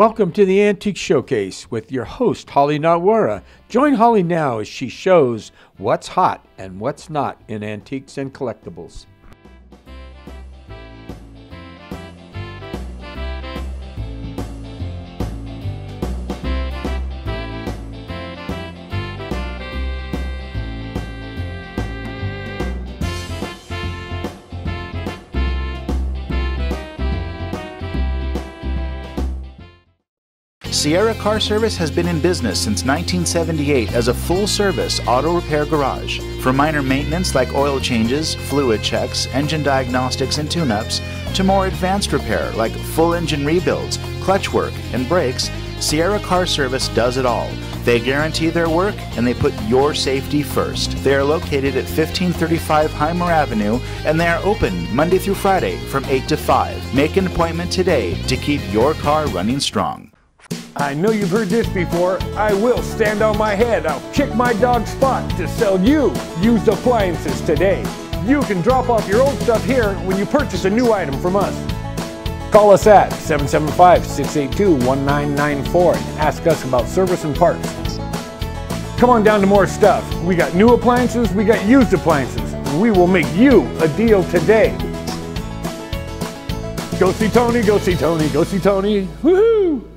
Welcome to the Antique Showcase with your host, Holly Nawara. Join Holly now as she shows what's hot and what's not in antiques and collectibles. Sierra Car Service has been in business since 1978 as a full service auto repair garage. For minor maintenance like oil changes, fluid checks, engine diagnostics, and tune ups, to more advanced repair like full engine rebuilds, clutch work, and brakes, Sierra Car Service does it all. They guarantee their work and they put your safety first. They are located at 1535 Heimer Avenue and they are open Monday through Friday from 8 to 5. Make an appointment today to keep your car running strong. I know you've heard this before. I will stand on my head. I'll kick my dog spot to sell you used appliances today. You can drop off your old stuff here when you purchase a new item from us. Call us at 775-682-1994 and ask us about service and parts. Come on down to more stuff. We got new appliances, we got used appliances. We will make you a deal today. Go see Tony, go see Tony, go see Tony. Woohoo!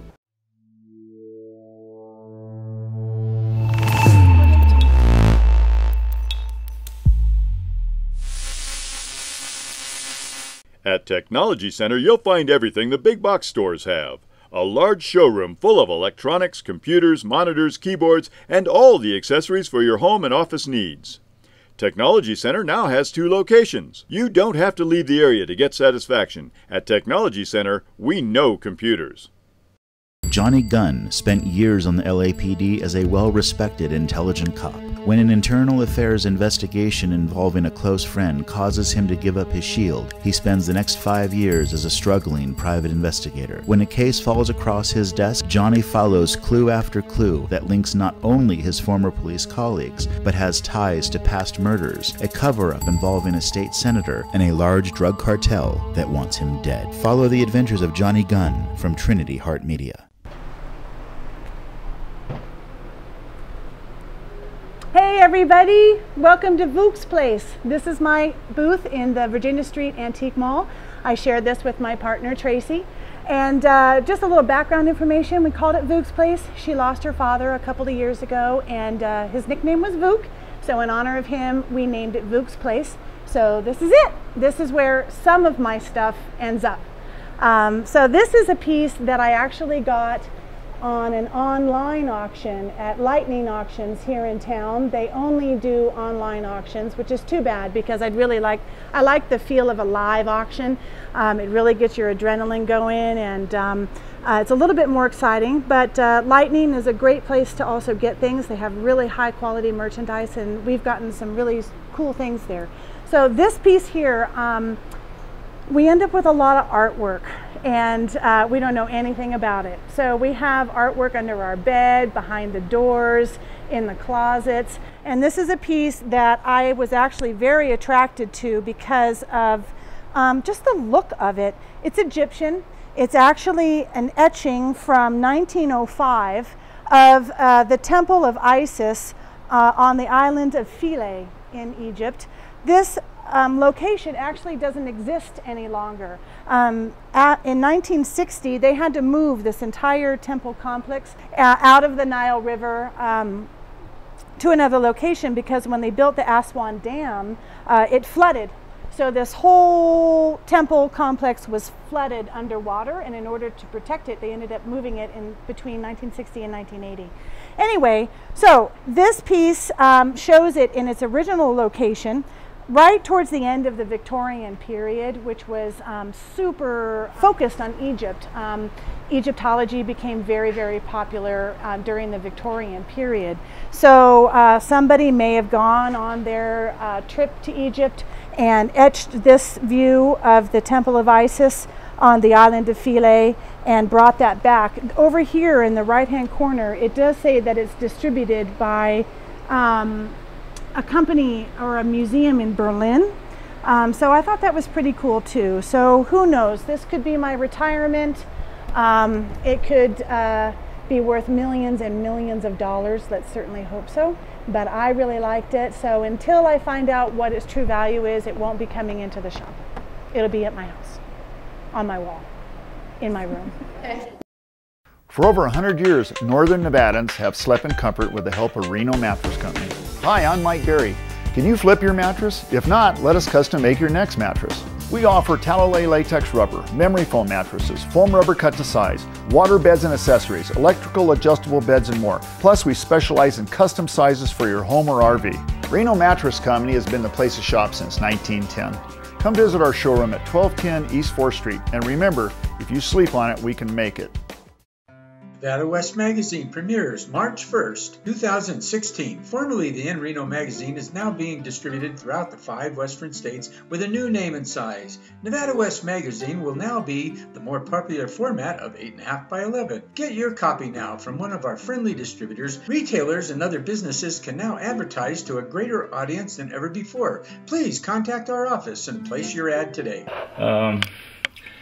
At Technology Center, you'll find everything the big box stores have. A large showroom full of electronics, computers, monitors, keyboards, and all the accessories for your home and office needs. Technology Center now has two locations. You don't have to leave the area to get satisfaction. At Technology Center, we know computers. Johnny Gunn spent years on the LAPD as a well respected intelligent cop. When an internal affairs investigation involving a close friend causes him to give up his shield, he spends the next five years as a struggling private investigator. When a case falls across his desk, Johnny follows clue after clue that links not only his former police colleagues, but has ties to past murders, a cover up involving a state senator, and a large drug cartel that wants him dead. Follow the adventures of Johnny Gunn from Trinity Heart Media. Everybody, welcome to Vooks Place. This is my booth in the Virginia Street Antique Mall. I shared this with my partner Tracy. And uh, just a little background information, we called it Vooks Place. She lost her father a couple of years ago and uh, his nickname was Vook. So in honor of him, we named it Vooks Place. So this is it. This is where some of my stuff ends up. Um, so this is a piece that I actually got on an online auction at Lightning Auctions here in town. They only do online auctions, which is too bad because I'd really like, I like the feel of a live auction. Um, it really gets your adrenaline going and um, uh, it's a little bit more exciting, but uh, Lightning is a great place to also get things. They have really high quality merchandise and we've gotten some really cool things there. So this piece here, um, we end up with a lot of artwork and uh, we don't know anything about it. So we have artwork under our bed, behind the doors, in the closets. And this is a piece that I was actually very attracted to because of um, just the look of it. It's Egyptian. It's actually an etching from 1905 of uh, the Temple of Isis uh, on the island of Philae in Egypt. This um, location actually doesn't exist any longer. Um, at, in 1960, they had to move this entire temple complex uh, out of the Nile River um, to another location because when they built the Aswan Dam, uh, it flooded. So this whole temple complex was flooded underwater, and in order to protect it, they ended up moving it in between 1960 and 1980. Anyway, so this piece um, shows it in its original location right towards the end of the Victorian period, which was um, super focused on Egypt. Um, Egyptology became very, very popular uh, during the Victorian period. So uh, somebody may have gone on their uh, trip to Egypt and etched this view of the Temple of Isis on the island of Philae and brought that back. Over here in the right hand corner, it does say that it's distributed by um, a company or a museum in Berlin. Um, so I thought that was pretty cool too. So who knows? This could be my retirement Um, it could uh, be worth millions and millions of dollars. Let's certainly hope so. But I really liked it. So until I find out what its true value is, it won't be coming into the shop. It'll be at my house, on my wall, in my room. For over 100 years, Northern Nevadans have slept in comfort with the help of Reno Mattress Company. Hi, I'm Mike Berry. Can you flip your mattress? If not, let us custom make your next mattress. We offer Talalay latex rubber, memory foam mattresses, foam rubber cut to size, water beds and accessories, electrical adjustable beds, and more. Plus, we specialize in custom sizes for your home or RV. Reno Mattress Company has been the place to shop since 1910. Come visit our showroom at 1210 East 4th Street, and remember, if you sleep on it, we can make it. Nevada West Magazine premieres March 1st, 2016. Formerly the In Reno magazine is now being distributed throughout the five western states with a new name and size. Nevada West Magazine will now be the more popular format of 8.5 by 11. Get your copy now from one of our friendly distributors. Retailers and other businesses can now advertise to a greater audience than ever before. Please contact our office and place your ad today. Um,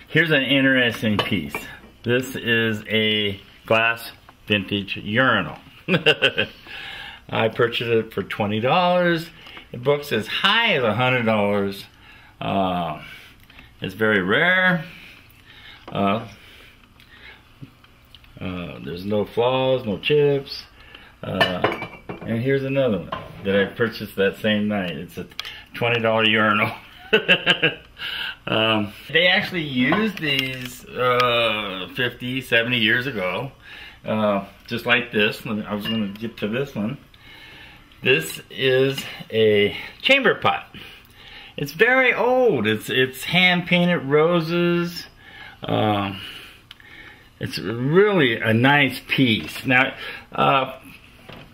here's an interesting piece. This is a glass vintage urinal. I purchased it for $20. The book's as high as $100. Uh, it's very rare. Uh, uh, there's no flaws, no chips. Uh, and here's another one that I purchased that same night. It's a $20 urinal. um, they actually used these uh, 50, 70 years ago. Uh, just like this. I was going to get to this one. This is a chamber pot. It's very old. It's it's hand painted roses. Um, it's really a nice piece. Now, uh,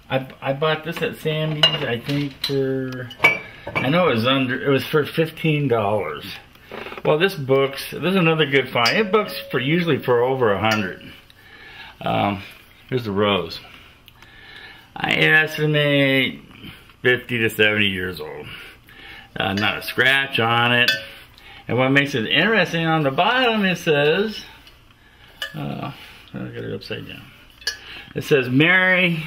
I I bought this at Sandy's. I think for I know it was under. It was for fifteen dollars. Well, this books. This is another good find. It books for usually for over a hundred. Um, here's the rose. I estimate 50 to 70 years old. Uh, not a scratch on it. And what makes it interesting on the bottom, it says, uh, I got it upside down. It says, Merry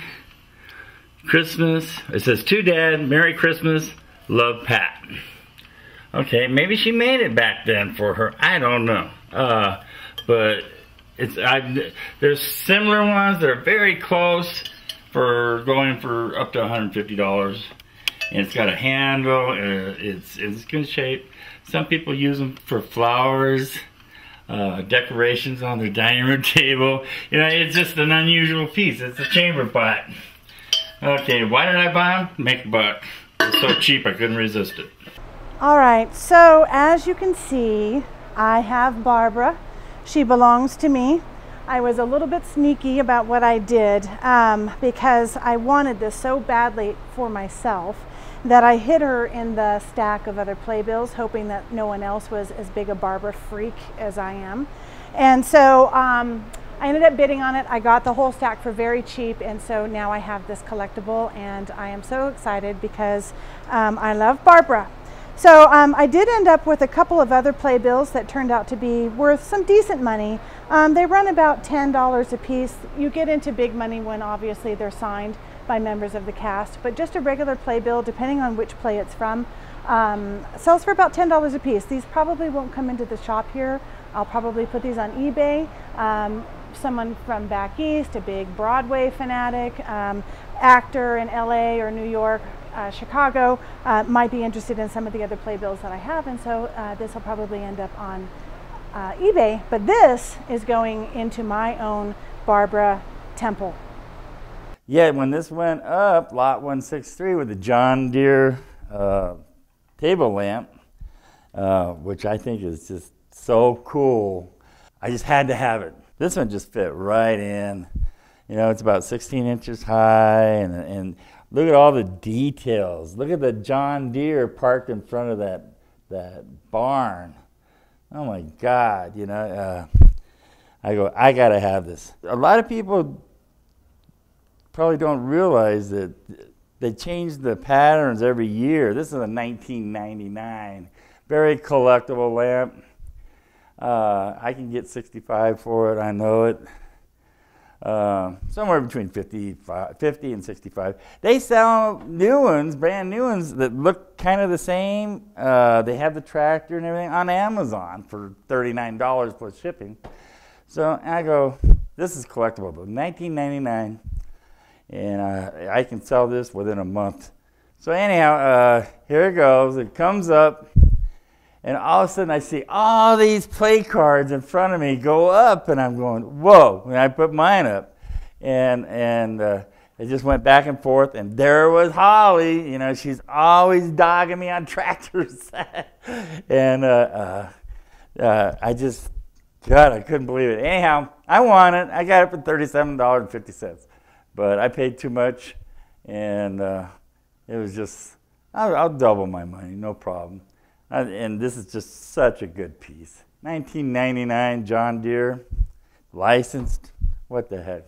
Christmas. It says, to Dad, Merry Christmas, love Pat. Okay, maybe she made it back then for her. I don't know. Uh, but it's I, there's similar ones that are very close for going for up to $150 and it's got a handle uh, it's it's good shape. Some people use them for flowers uh, decorations on their dining room table. You know it's just an unusual piece. It's a chamber pot. Okay why did I buy them make a buck. It's so cheap I couldn't resist it all right so as you can see I have Barbara she belongs to me I was a little bit sneaky about what I did um, because I wanted this so badly for myself that I hid her in the stack of other playbills, hoping that no one else was as big a Barbara freak as I am. And so um, I ended up bidding on it. I got the whole stack for very cheap, and so now I have this collectible, and I am so excited because um, I love Barbara. So um, I did end up with a couple of other playbills that turned out to be worth some decent money. Um, they run about $10 a piece. You get into big money when obviously they're signed by members of the cast, but just a regular playbill, depending on which play it's from, um, sells for about $10 a piece. These probably won't come into the shop here. I'll probably put these on eBay. Um, someone from back east, a big Broadway fanatic, um, actor in LA or New York, uh, Chicago uh, might be interested in some of the other playbills that I have, and so uh, this will probably end up on uh, eBay. But this is going into my own Barbara Temple. Yeah, when this went up, lot 163 with the John Deere uh, table lamp, uh, which I think is just so cool. I just had to have it. This one just fit right in. You know, it's about 16 inches high, and, and Look at all the details. Look at the John Deere parked in front of that, that barn. Oh my God, you know. Uh, I go, I got to have this. A lot of people probably don't realize that they change the patterns every year. This is a 1999, very collectible lamp. Uh, I can get 65 for it. I know it. Uh, somewhere between 50, 50 and 65. They sell new ones, brand new ones that look kind of the same. Uh, they have the tractor and everything on Amazon for $39 plus shipping. So I go, this is collectible, but 19.99, and uh, I can sell this within a month. So anyhow, uh, here it goes. It comes up, and all of a sudden I see all these play cards in front of me go up, and I'm going, whoa! And I put mine up, and and uh, it just went back and forth, and there was Holly. You know, she's always dogging me on tractors, and uh, uh, uh, I just, God, I couldn't believe it. Anyhow, I won it. I got it for thirty-seven dollars and fifty cents, but I paid too much, and uh, it was just, I'll, I'll double my money, no problem. And this is just such a good piece. 1999 John Deere, licensed. What the heck?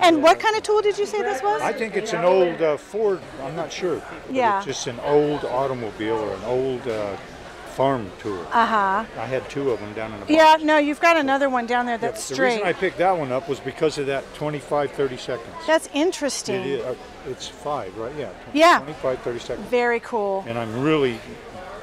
And what kind of tool did you say this was? I think it's an old uh, Ford. I'm not sure. Yeah. It's just an old automobile or an old uh, farm tool. Uh huh. I had two of them down in the box. Yeah, no, you've got another one down there Yeah, that's but The reason I picked that one up was because of that 25, 30 seconds. That's interesting. is, uh, it's five, right? Yeah. tw- Yeah. 25, 30 seconds. Very cool. And I'm really,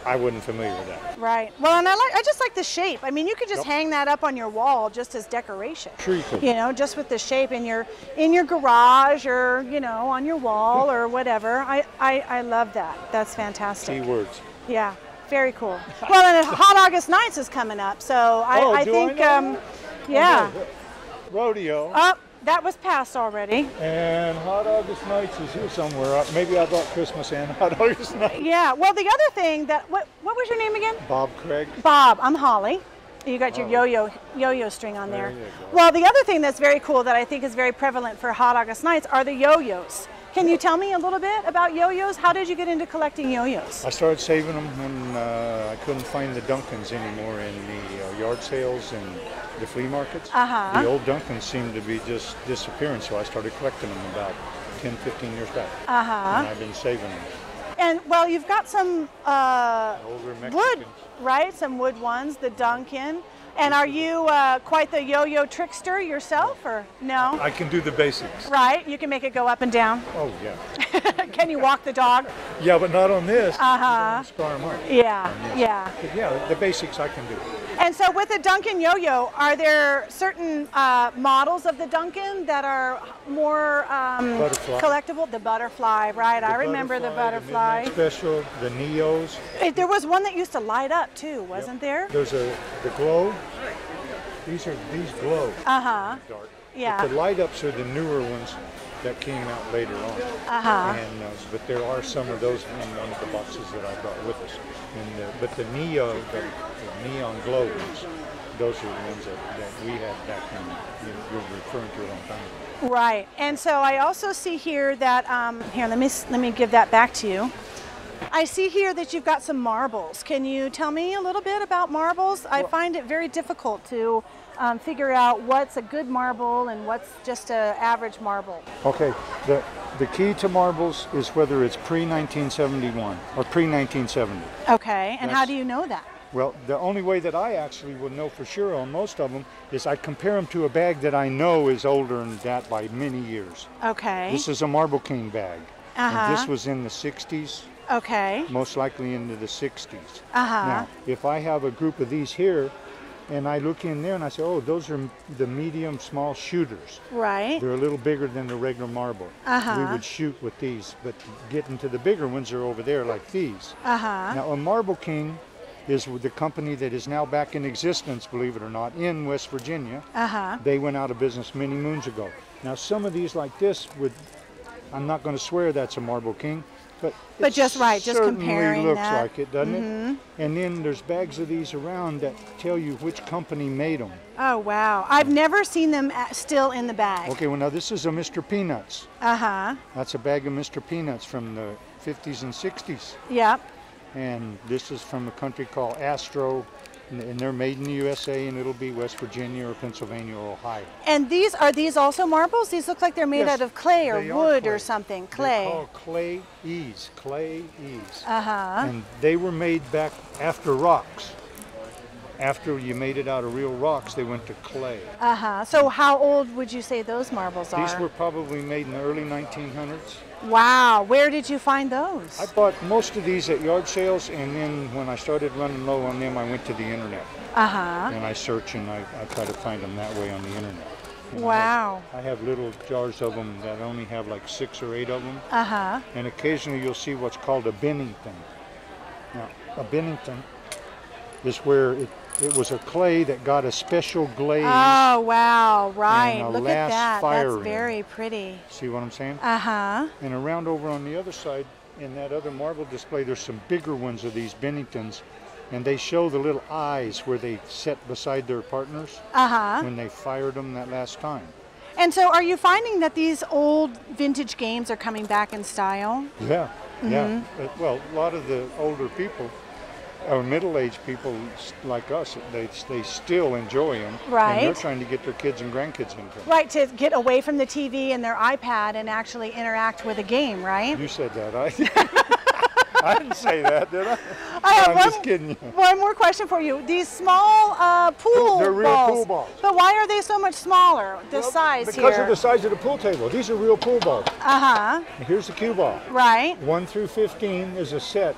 I wasn't familiar with that. Right. Well, and I like I just like the shape. I mean, you could just Yep. hang that up on your wall just as decoration. Sure you could. You know, just with the shape in your in your garage or you know on your wall or whatever. I I, I love that. That's fantastic. Key words. Yeah. Very cool. Well, and Hot August Nights is coming up, so I, Oh, I I think know um, yeah. Rodeo. Oh, that was passed already. And Hot August Nights is here somewhere. Uh, Maybe I bought Christmas and Hot August Nights. Yeah. Well, the other thing that what what was your name again? Bob Craig. Bob, I'm Holly. You got your yo-yo yo-yo string on there. There. Well, the other thing that's very cool that I think is very prevalent for Hot August Nights are the yo-yos. Can you tell me a little bit about yo-yos? How did you get into collecting yo-yos? I started saving them when uh, I couldn't find the Duncans anymore in the uh, yard sales and the flea markets. Uh-huh. The old Duncans seemed to be just disappearing, so I started collecting them about 10, 15 years back. And Uh-huh. I've been saving them. And well, you've got some uh, Older wood, right? Some wood ones, the Duncan. And are you uh, quite the yo-yo trickster yourself, or no? I can do the basics. Right, you can make it go up and down. Oh, yeah. can you walk the dog? Yeah, but not on this. Uh-huh. Scar 'em up. Yeah, yeah. But yeah, the basics I can do. And so with the Duncan yo-yo, are there certain uh, models of the Duncan that are more um, collectible? The butterfly, right? I remember the The butterfly. Midnight Special, the Neos. Eh, there was one that used to light up too, wasn't there? There's a the glow. These are these glow. Uh huh. dark. Yeah. But the light ups are the newer ones that came out later on. Uh-huh. And uh, but there are some of those in one of the boxes that I brought with us. And uh, but the neo, the, the neon glow ones, those are the ones that, that we had back then. You, you're referring to a long time. Right. And so I also see here that um, here. Let me let me give that back to you. I see here that you've got some marbles. Can you tell me a little bit about marbles? I find it very difficult to um, figure out what's a good marble and what's just an average marble. Okay. The the key to marbles is whether it's pre 1971 or pre 1970. Okay. And how do you know that? Well, the only way that I actually will know for sure on most of them is I compare them to a bag that I know is older than that by many years. Okay. This is a Marble King bag. Uh-huh. this was in the 60s, okay. most likely into the 60s. Uh-huh. Now, if I have a group of these here, and I look in there and I say, oh, those are the medium small shooters. Right. They're a little bigger than the regular marble. Uh-huh. We would shoot with these, but getting to the bigger ones are over there like these. Uh-huh. Now, a Marble King is the company that is now back in existence, believe it or not, in West Virginia. Uh-huh. They went out of business many moons ago. Now, some of these like this would, I'm not going to swear that's a Marble King, but But it just right, just certainly comparing looks that. Mm-hmm. like it, doesn't it? And then there's bags of these around that tell you which company made them. Oh, wow. I've never seen them still in the bag. Okay, well now this is a Mr. Peanuts. Uh-huh. That's a bag of Mr. Peanuts from the 50s and 60s. Yep. And this is from a country called Astro, and- they're made in the USA, and it'll be West Virginia or Pennsylvania or Ohio. And these are these also marbles? These look like they're made Yes, out of clay or wood clay. or something. Clay. They're Clay. called clay ease, clay ease, Uh-huh. and they were made back after rocks. after you made it out of real rocks, they went to clay. Uh huh. So how old would you say those marbles are? These were probably made in the early 1900s. Wow. Where did you find those? I bought most of these at yard sales, and then when I started running low on them, I went to the internet Uh huh. and I search and I, I try to find them that way on the internet. And I have- Wow. I have little jars of them that only have like six or eight of them, Uh huh. and occasionally you'll see what's called a Bennington. Now, a Bennington is where it, it was a clay that got a special glaze. Oh wow. Right. Look at that. That's very pretty. See what I'm saying? Uh huh. And around over on the other side, in that other marble display, there's some bigger ones of these Benningtons, and they show the little eyes where they sat beside their partners Uh huh. when they fired them that last time. And so, are you finding that these old vintage games are coming back in style? Yeah, yeah. Mm-hmm. Uh, well, a lot of the older people, or middle-aged people like us, they they still enjoy them, and they're trying to get their kids and grandkids into them. Right, to get away from the TV and their iPad and actually interact with a game, right? You said that, I. I didn't say that, did I? I have I'm one, just kidding you. one more question for you. These small uh, pool They're real balls, pool balls. but why are they so much smaller? The Well, size because here. of the size of the pool table. These are real pool balls. uh huh. Here's the cue ball. Right. 1 through 15 is a set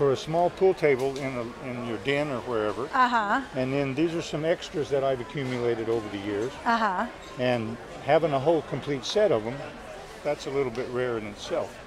for a small pool table in, a, in your den or wherever. Uh huh. And then these are some extras that I've accumulated over the years. Uh huh. And having a whole complete set of them, that's a little bit rare in itself.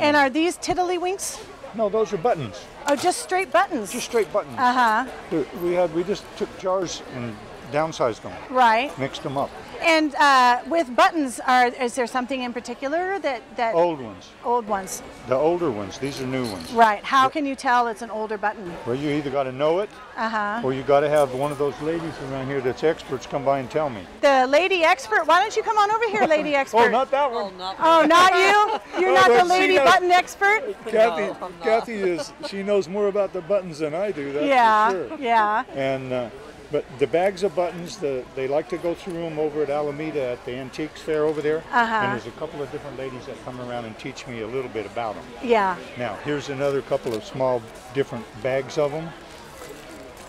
And are these tiddlywinks? No, those are buttons. Oh, just straight buttons. Just straight buttons. Uh huh. We had we just took jars and downsized them, Right. mixed them up. And uh, with buttons, are is there something in particular that that Old ones, old ones? the older ones. These are new ones. Right. How can you tell it's an older button? Well, you either got to know it, Uh huh. or you got to have one of those ladies around here that's experts come by and tell me. The lady expert. Why don't you come on over here, lady expert? Oh, not that one. Oh, not you? You're Oh, not but the lady knows- button expert? Kathy, Kathy is. She knows more about the buttons than I do. That's yeah, for sure. yeah. And uh, but the bags of buttons, the they like to go through them over at Alameda at the antiques fair over there. Uh-huh. And there's a couple of different ladies that come around and teach me a little bit about them. Yeah. Now here's another couple of small different bags of them.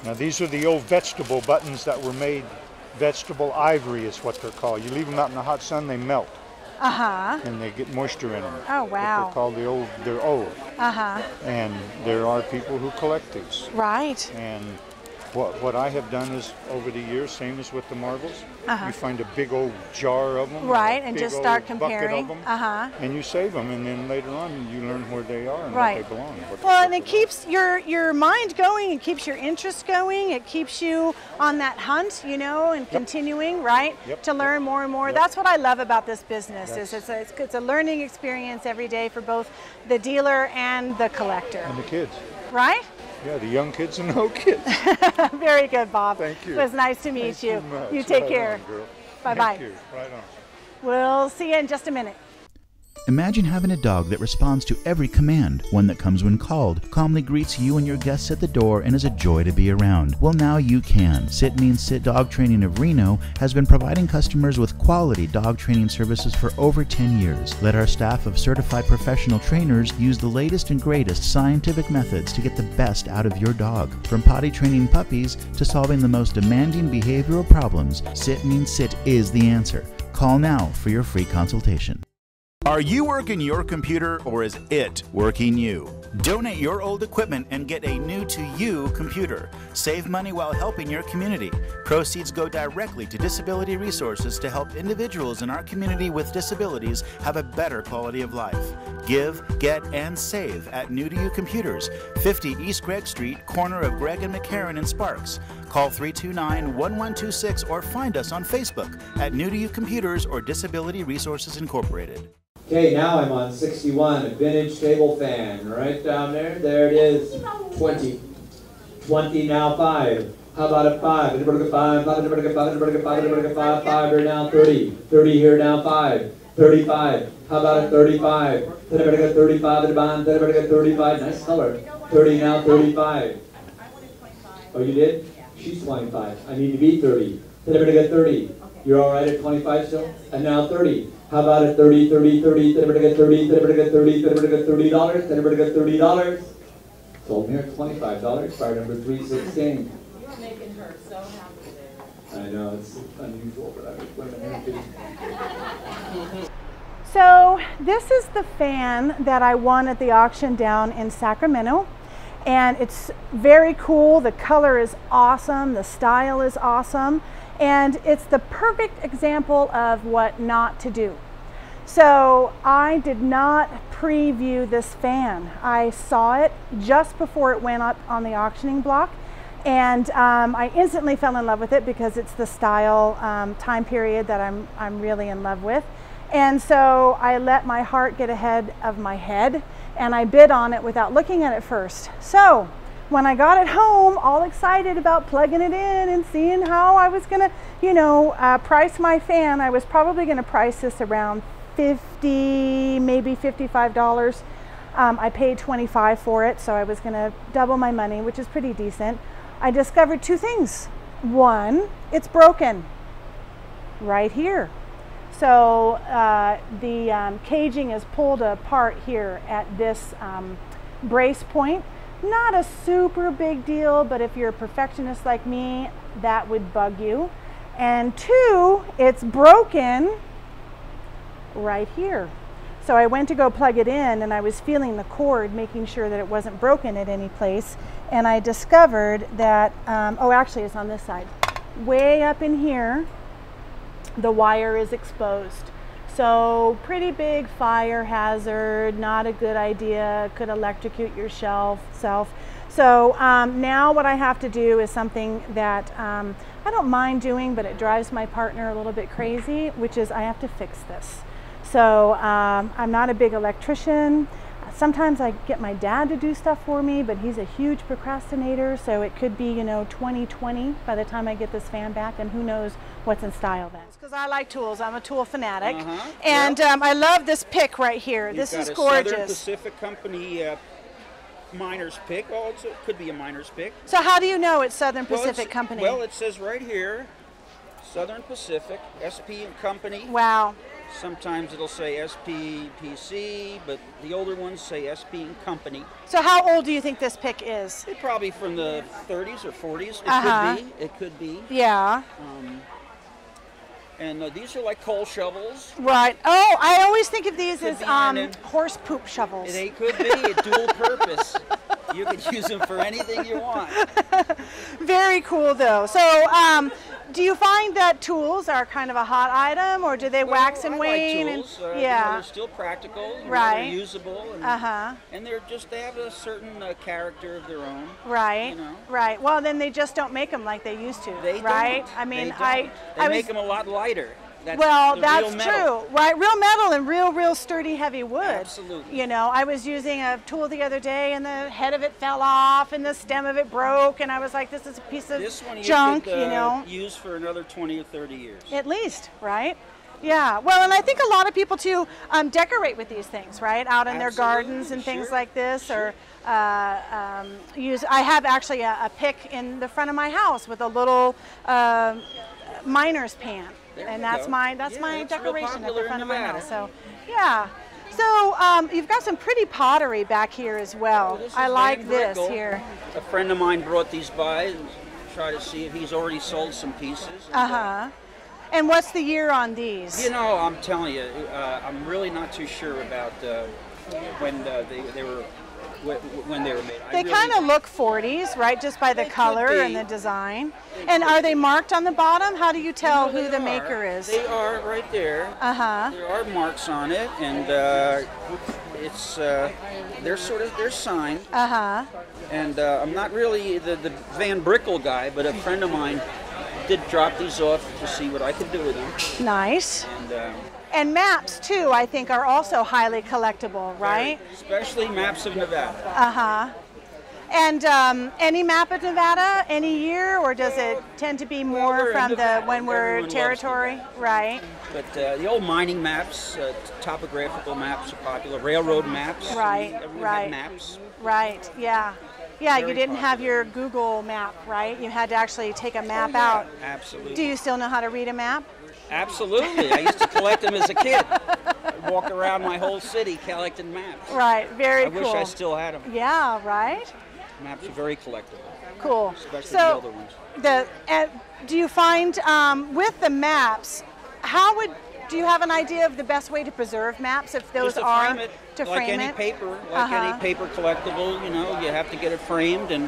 Now these are the old vegetable buttons that were made. Vegetable ivory is what they're called. You leave them out in the hot sun, they melt Uh huh. and they get moisture in them. Oh, But wow. They're called the old. They're old. Uh huh. and there are people who collect these. Right. And what what I have done is over the years, same as with the marbles, Uh-huh. you find a big old jar of them, Right, and just start comparing. them, Uh huh. and you save them, and then later on you learn where they are and Right. what they belong. What, Well, and it keeps your your mind going. It keeps your interest going. It keeps you on that hunt, you know, and continuing, right, Yep. to learn more and more. Yep. That's what I love about this business. Is it's a, it's, it's a learning experience every day for both the dealer and the collector, and the kids. right? Yeah, the young kids and old kids. Very good, Bob. Thank you. It was nice to meet Thank you. much. You take Right care. on. Bye-bye. Thank you. Right on. We'll see you in just a minute. Imagine having a dog that responds to every command, one that comes when called, calmly greets you and your guests at the door, and is a joy to be around. Well, now you can. Sit Means Sit Dog Training of Reno has been providing customers with quality dog training services for over 10 years. Let our staff of certified professional trainers use the latest and greatest scientific methods to get the best out of your dog. From potty training puppies to solving the most demanding behavioral problems, Sit Means Sit is the answer. Call now for your free consultation. Are you working your computer or is it working you? Donate your old equipment and get a new to you computer. Save money while helping your community. Proceeds go directly to disability resources to help individuals in our community with disabilities have a better quality of life. Give, get, and save at New to You Computers, 50 East Gregg Street, corner of Gregg and McCarran in Sparks. Call 329 1126 or find us on Facebook at New to You Computers or Disability Resources Incorporated. Okay, now I'm on 61, a vintage table fan, right down there. There it is, 20. 20 now 5. How about a 5? Anybody get 5? 5, anybody get 5, anybody get 5, anybody get 5, 5 here now 30. 30 here now 5. 35. How about a 35? Anybody get 35 at get 35? Nice color. 30 now 35. Oh, you did? She's 25. I need to be 30. Anybody get 30? You're all right at 25 still? And now 30. How about a 30, 30, 30? Anybody get 30? Anybody get 30? Anybody get 30 dollars? Anybody get 30 dollars? Sold me at 25 dollars. Fire number 316. making her so happy there. I know, it's unusual, but I was women happy. So this is the fan that I won at the auction down in Sacramento. And it's very cool. The color is awesome. The style is awesome. And it's the perfect example of what not to do. So I did not preview this fan. I saw it just before it went up on the auctioning block and um, I instantly fell in love with it because it's the style um, time period that I'm, I'm really in love with. And so I let my heart get ahead of my head and I bid on it without looking at it first. So when I got it home, all excited about plugging it in and seeing how I was gonna, you know, uh, price my fan, I was probably gonna price this around 50, maybe $55. Um, I paid 25 for it, so I was gonna double my money, which is pretty decent. I discovered two things. One, it's broken right here. So uh, the um, caging is pulled apart here at this um, brace point. Not a super big deal, but if you're a perfectionist like me, that would bug you. And two, it's broken right here. So I went to go plug it in and I was feeling the cord, making sure that it wasn't broken at any place. And I discovered that, um, oh, actually it's on this side. Way up in here, the wire is exposed. So pretty big fire hazard, not a good idea, could electrocute yourself. self. So um, now what I have to do is something that um, I don't mind doing, but it drives my partner a little bit crazy, which is I have to fix this. So um, I'm not a big electrician. Sometimes I get my dad to do stuff for me, but he's a huge procrastinator, so it could be, you know, 2020 by the time I get this fan back, and who knows what's in style then. Because I like tools, I'm a tool fanatic, Uh-huh, and yep. um, I love this pick right here. You've this got is a Southern gorgeous. Pacific Company uh, miner's pick. Well, it's, it could be a miner's pick. So how do you know it's Southern Well, Pacific it's- Company? Well, it says right here, Southern Pacific, SP and Company. wow. Sometimes it'll say SPPC, but the older ones say SP and Company. So how old do you think this pick is? They're probably from the 30s or 40s. It Uh-huh. could be. It could be. Yeah. Um, and uh, these are like coal shovels. Right. Oh, I always think of these Could as um, horse poop shovels. They could be a dual purpose. You could use them for anything you want. Very cool, though. So, um, do you find that tools are kind of a hot item, or do they wax and I wane? Like tools. and uh, you know, yeah. they're still practical. you know, usable. And, Uh-huh. And they're just they have a certain uh, character of their own. Right. You know. Right. Well, then they just don't make them like they used to. They right. don't. I mean. I. They I make was, them a lot lighter. That's well, that's real metal. true, right? Real metal and real, real sturdy, heavy wood. Absolutely. You know, I was using a tool the other day, and the head of it fell off, and the stem of it broke, and I was like, "This is a piece of This one you junk," could uh, you know. use for another 20 or 30 years. At least, right? Yeah. Well, and I think a lot of people too um, decorate with these things, right? Out in their gardens and things sure, like this, or uh, um, use. I have actually a, a pick in the front of my house with a little um miner's pan, There and that's go. my that's Yeah, my decoration at the front of my house. So, yeah. So um, you've got some pretty pottery back here as well. This I like this Briggle. here. A friend of mine brought these by and try to see if he's already sold some pieces. Uh huh. And what's the year on these? You know, I'm telling you, uh, I'm really not too sure about uh, when uh, they, they were when they were made. They really- kind of look 40s, right? Just by the color and the design. And are they marked on the bottom? How do you tell who the are. maker is? They are right there. Uh huh. There are marks on it, and uh, it's uh, they're sort of they're signed. Uh huh. And uh, I'm not really the, the Van Briggle guy, but a friend of mine did drop these off to see what I could do with them. Nice. And um, And maps too, I think, are also highly collectible, right? especially maps of Nevada. Uh huh. And um, any map of Nevada, any year, or does it tend to be more in from the when we're territory? Right. But uh, the old mining maps, uh, topographical maps are popular. Railroad maps. Right, right. maps. Right. Yeah. Yeah. you didn't have your Google map, right? You had to actually take a map Oh, yeah, out. Absolutely. Do you still know how to read a map? Absolutely. I used to collect them as a kid. I'd walk around my whole city collecting maps. Right. Very I cool. wish I still had them. Yeah. Right. Maps are very collectible, Cool. especially so, the older ones. the and do you find um, with the maps, how would do you have an idea of the best way to preserve maps if those to are frame it, to like frame any it? paper, like Uh-huh. any paper collectible. You know, you have to get it framed and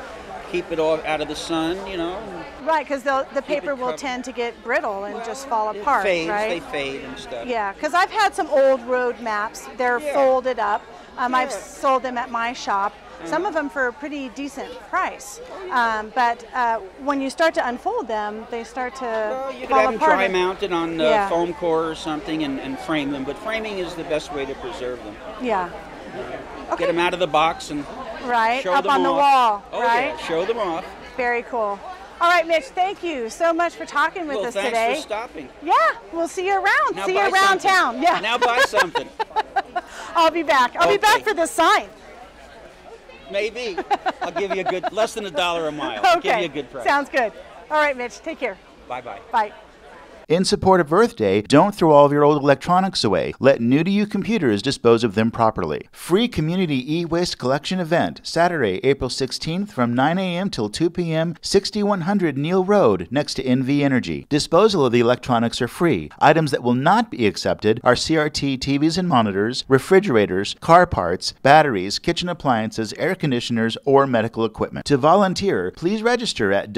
keep it all out of the sun. You know, Right, because the the paper will tend to get brittle and just fall apart, fades. right? They fade and stuff. Yeah, because I've had some old road maps. They're Yeah. folded up. Um, I've sold them at my shop. Some of them for a pretty decent price. Um, but uh, when you start to unfold them, they start to Well, you could fall have them apart. dry mounted on uh, Yeah. foam core or something and, and frame them. But framing is the best way to preserve them. Yeah, Get them out of the box and right. show Up on the wall, Oh right? yeah, show them off. Very cool. All right, Mitch, thank you so much for talking with well, us thanks today. for stopping. Yeah, we'll see you around. Now see you around something. town. Yeah. Now buy something. I'll be back. I'll be back for this sign. Maybe. I'll give you a good, less than a dollar a mile. I'll give okay. you a good price. Sounds good. All right, Mitch. Take care. Bye bye. Bye. In support of Earth Day, don't throw all of your old electronics away. Let New to You Computers dispose of them properly. Free community e-waste collection event, Saturday, April 16th from 9 a.m. till 2 p.m., 6100 Neil Road, next to NV Energy. Disposal of the electronics are free. Items that will not be accepted are CRT TVs and monitors, refrigerators, car parts, batteries, kitchen appliances, air conditioners, or medical equipment. To volunteer, please register at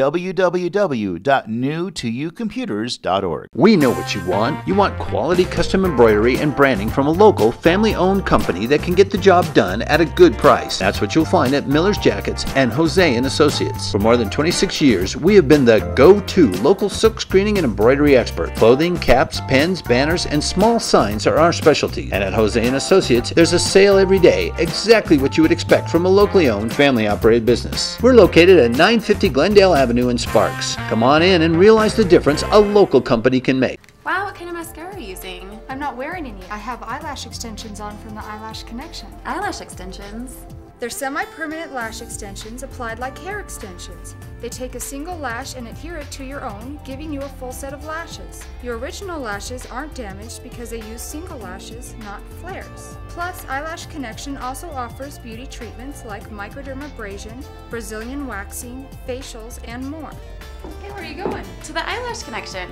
We know what you want. You want quality custom embroidery and branding from a local, family owned company that can get the job done at a good price. That's what you'll find at Miller's Jackets and Jose and Associates. For more than 26 years, we have been the go to local silk screening and embroidery expert. Clothing, caps, pens, banners, and small signs are our specialty. And at Jose and Associates, there's a sale every day, exactly what you would expect from a locally owned, family operated business. We're located at 950 Glendale Avenue in Sparks. Come on in and realize the difference a local company can make. Wow, what kind of mascara are you using? I'm not wearing any. I have eyelash extensions on from the Eyelash Connection. Eyelash extensions. They're semi-permanent lash extensions applied like hair extensions. They take a single lash and adhere it to your own, giving you a full set of lashes. Your original lashes aren't damaged because they use single lashes, not flares. Plus, Eyelash Connection also offers beauty treatments like microdermabrasion, Brazilian waxing, facials, and more. Hey, where are you going? To the Eyelash Connection.